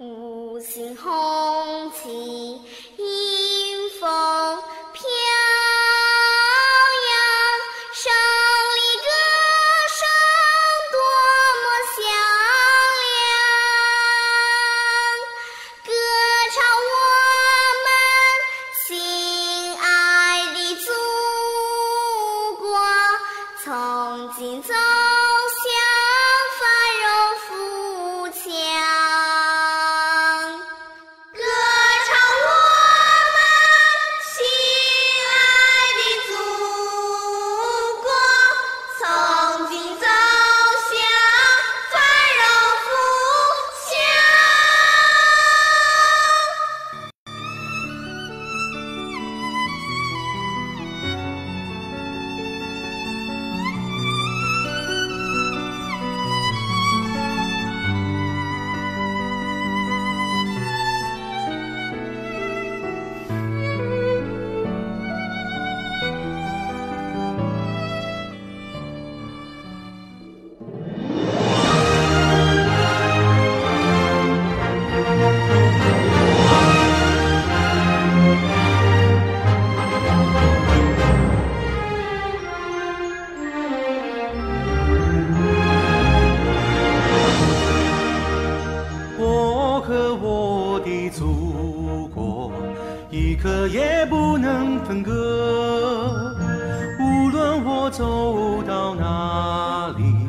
五星红旗。刻也不能分割。无论我走到哪里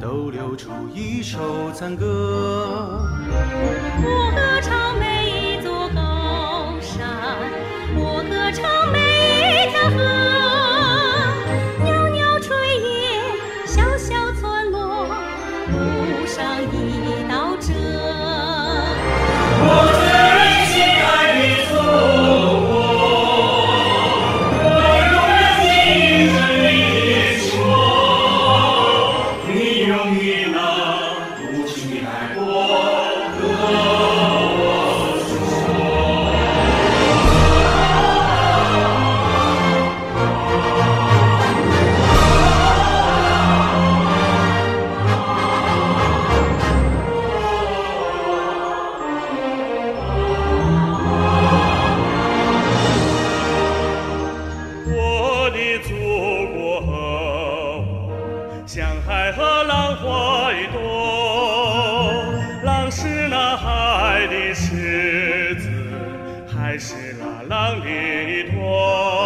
都流出一首赞歌。你过我，祖，我的祖国和我，像海和浪花。还是那浪里托。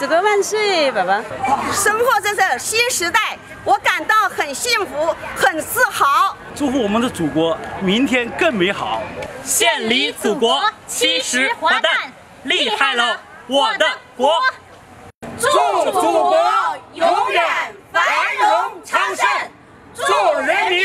祖国万岁宝宝生活在这新时代我感到很幸福很自豪。祝福我们的祖国明天更美好。献礼祖国七十华诞厉害了我的国。祝祖国永远繁荣昌盛祝人民